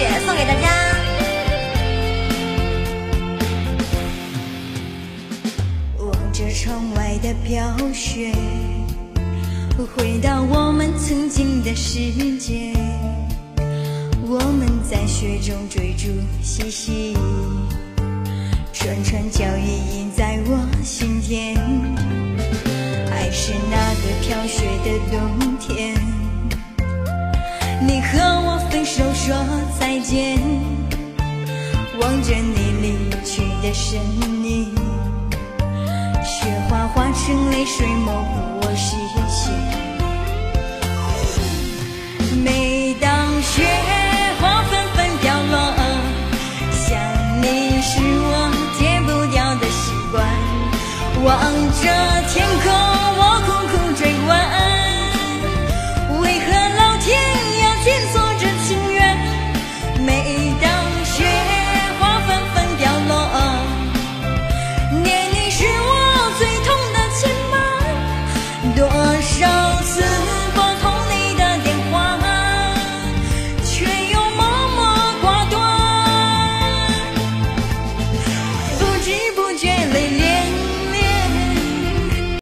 雪送给大家。望着窗外的飘雪，回到我们曾经的世界。我们在雪中追逐嬉戏，串串脚印印在我心田。还是那个飘雪的冬天，你和我分手说再见，望着你离去的身影，雪花化成泪水模糊我视线。每当雪花纷纷飘落，想你是我戒不掉的习惯，望着天空。